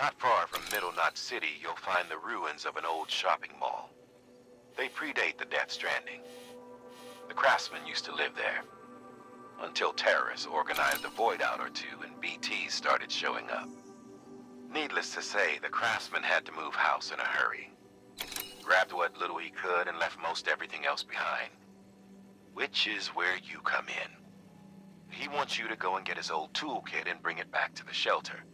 Not far from Middle Knot City, you'll find the ruins of an old shopping mall. They predate the Death Stranding. The craftsmen used to live there. Until terrorists organized a void out or two and BTs started showing up. Needless to say, the craftsman had to move house in a hurry. Grabbed what little he could and left most everything else behind. Which is where you come in. He wants you to go and get his old toolkit and bring it back to the shelter.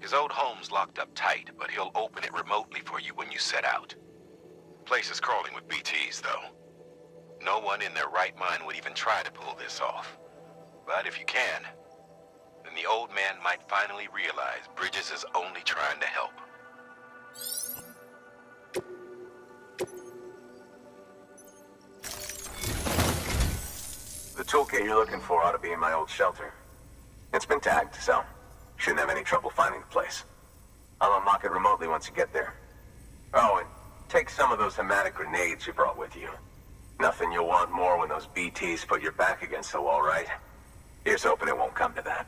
His old home's locked up tight, but he'll open it remotely for you when you set out. Place is crawling with BTs, though. No one in their right mind would even try to pull this off. But if you can, then the old man might finally realize Bridges is only trying to help. The toolkit you're looking for ought to be in my old shelter. It's been tagged, so shouldn't have any trouble finding the place. I'll unlock it remotely once you get there. Oh, and take some of those hematic grenades you brought with you. Nothing you'll want more when those BTs put your back against the wall, right? Here's hoping it won't come to that.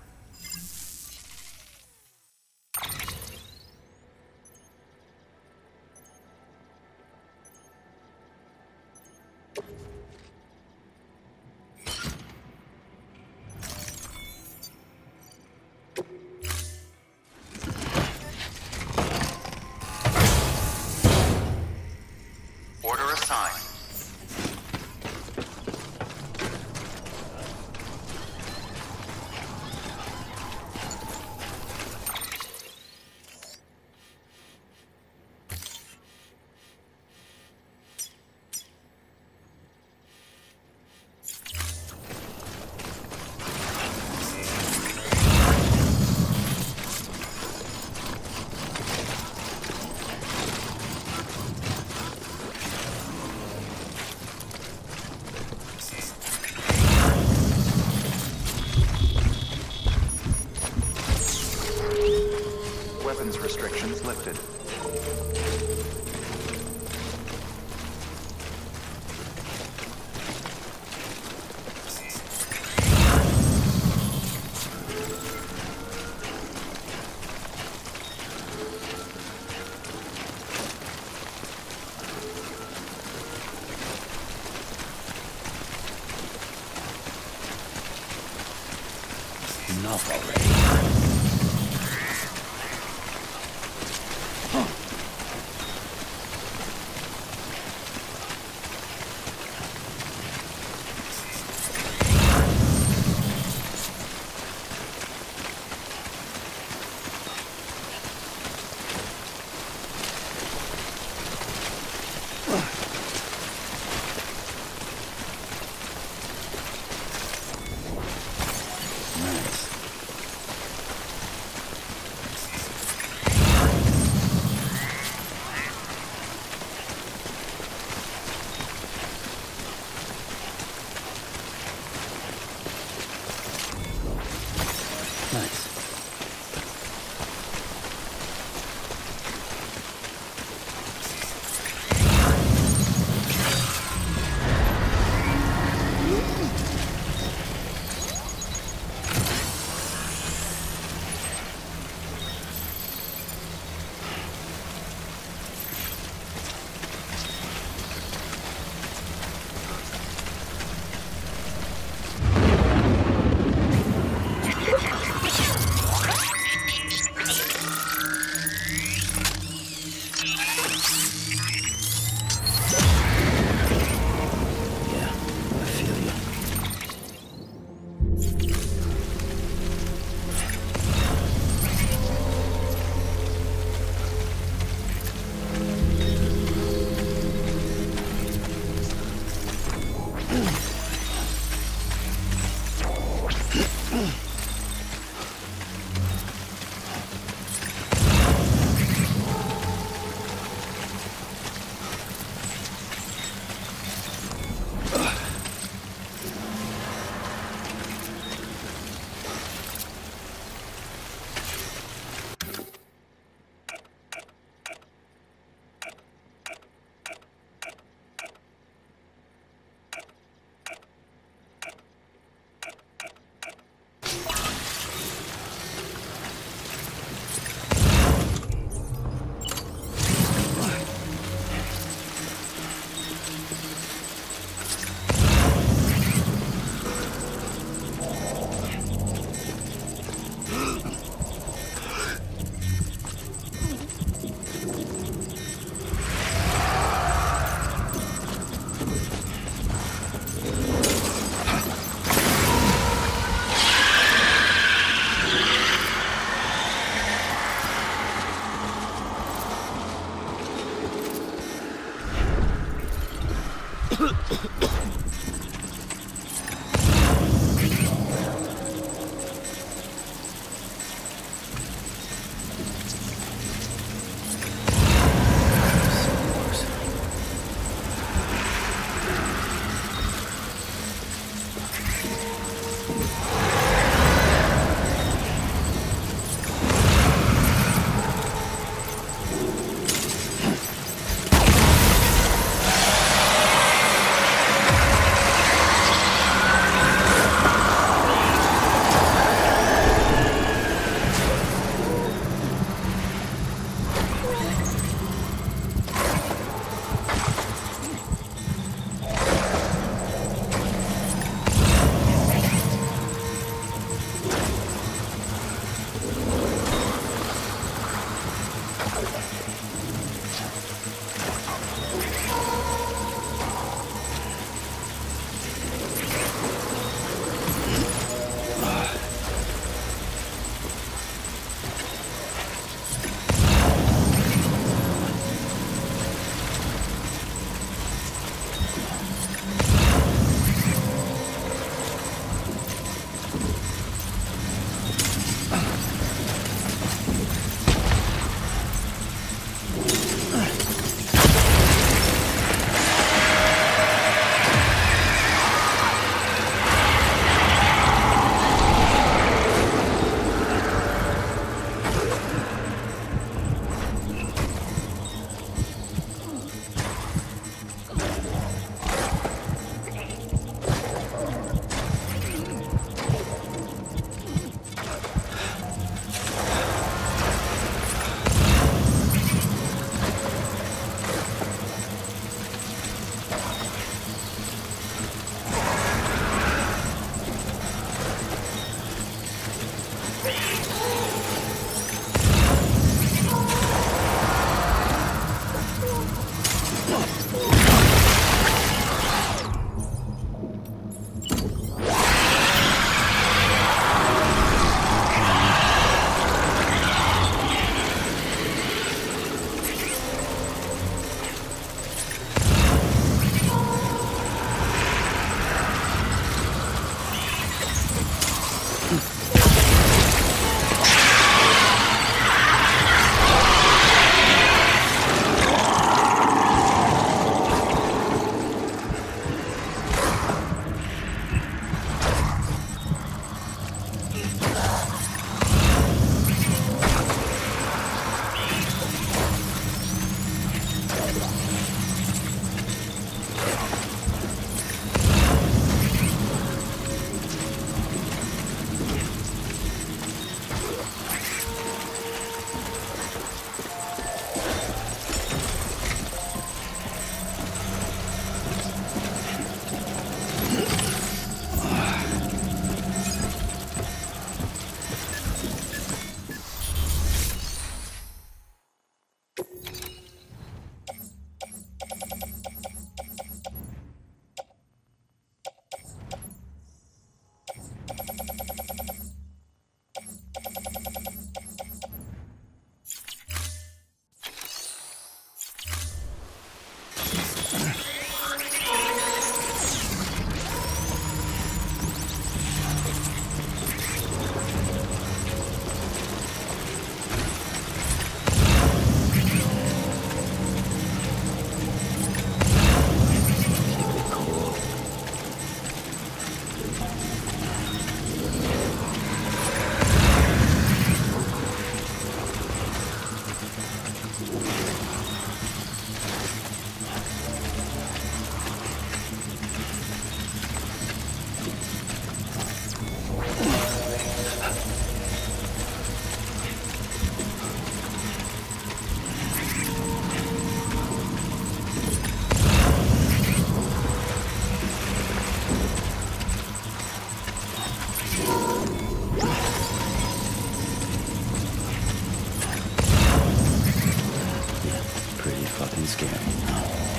fucking scam.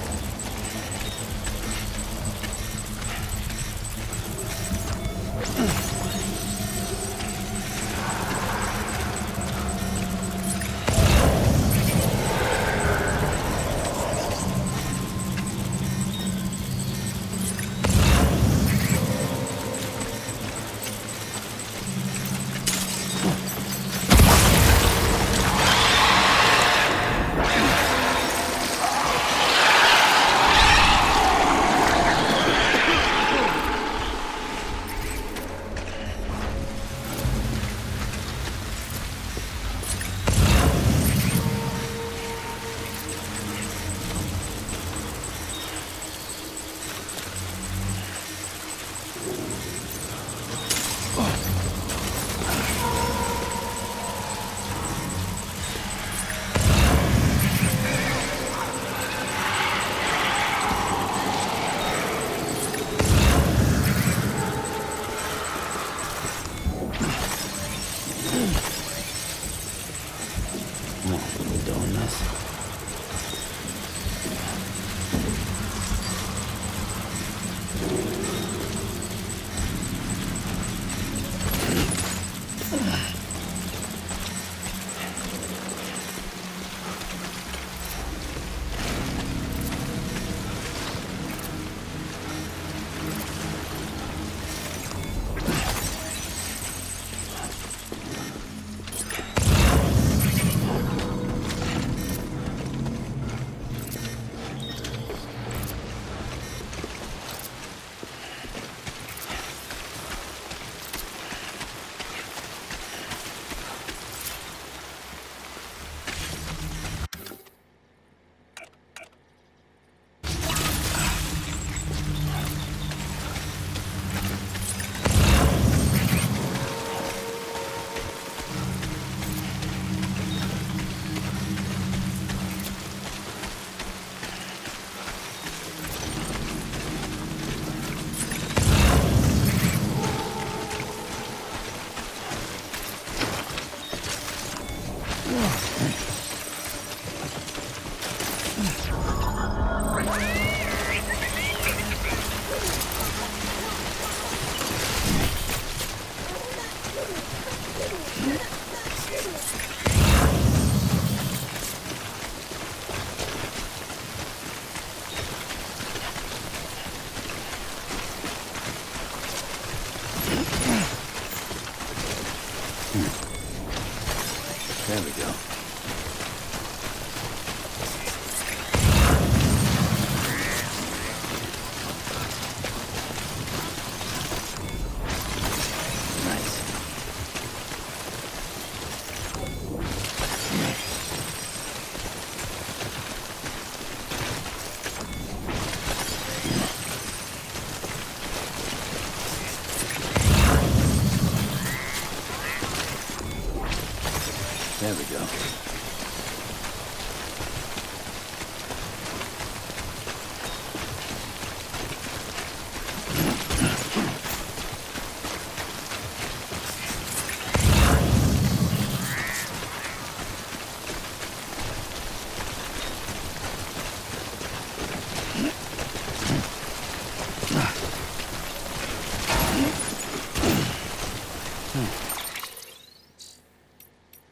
There we go.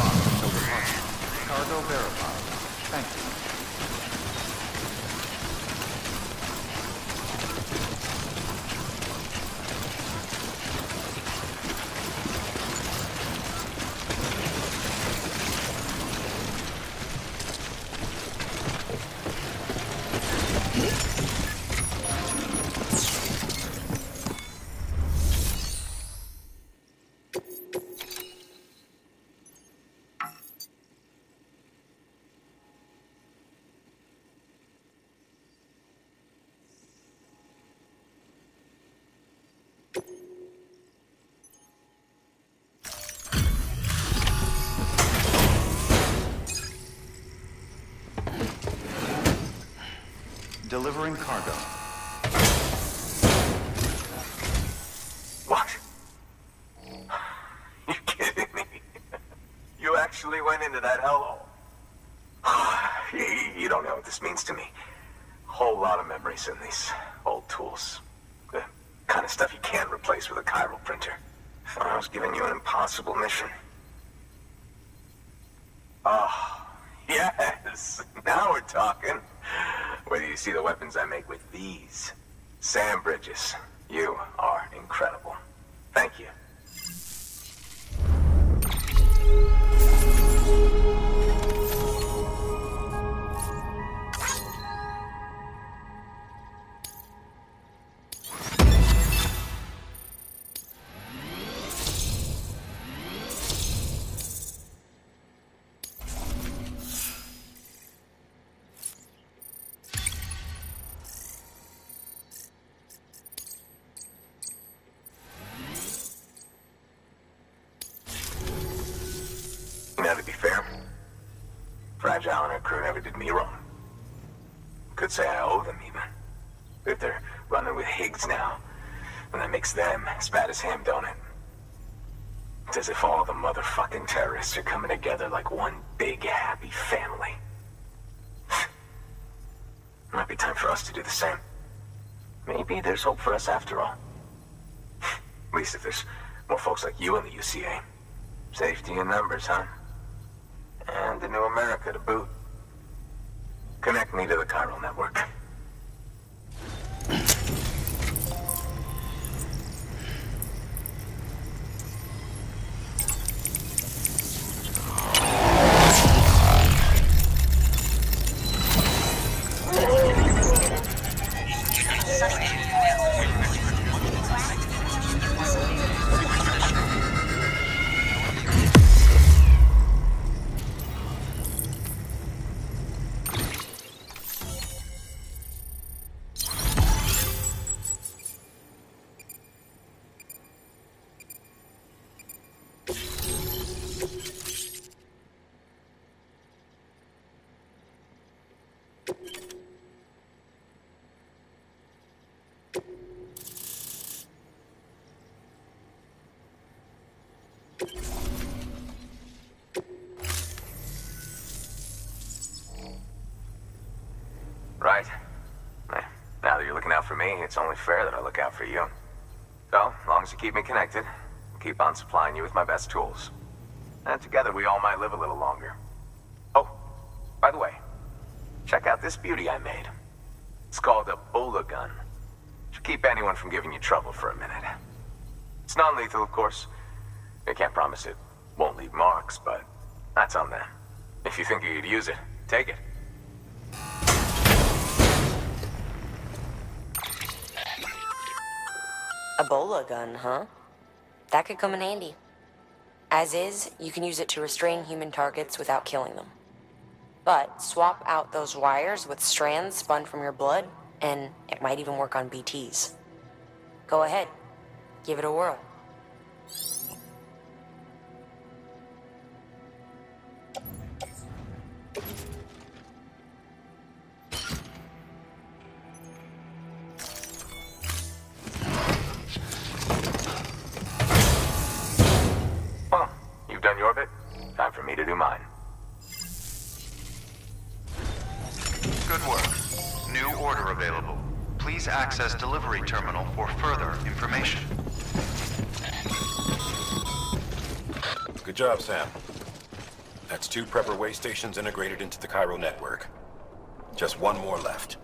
Cargo verified. Thank you. Delivering cargo. What? You kidding me? You actually went into that hellhole? you, don't know what this means to me. Whole lot of memories in these old tools. The kind of stuff you can't replace with a chiral printer. I was giving you an impossible mission. Oh, yes. Now we're talking. Whether you see the weapons I make with these. Sam Bridges, you are incredible. Thank you. Crew never did me wrong. Could say I owe them, even. If they're running with Higgs now, then that makes them as bad as him, don't it? It's as if all the motherfucking terrorists are coming together like one big happy family. Might be time for us to do the same. Maybe there's hope for us after all. At least if there's more folks like you in the UCA. Safety in numbers, huh? And the new America to boot. Connect me to the chiral network. Me, it's only fair that I look out for you. So, long as you keep me connected, I'll keep on supplying you with my best tools. And together we all might live a little longer. Oh, by the way, check out this beauty I made. It's called a Bola gun. Should keep anyone from giving you trouble for a minute. It's non-lethal, of course. I can't promise it won't leave marks, but that's on them. If you think you could use it, take it. A bola gun, huh? That could come in handy. As is, you can use it to restrain human targets without killing them. But swap out those wires with strands spun from your blood, and it might even work on BTs. Go ahead, give it a whirl. Access delivery terminal for further information. Good job, Sam. That's two prepper way stations integrated into the chiral network. Just one more left.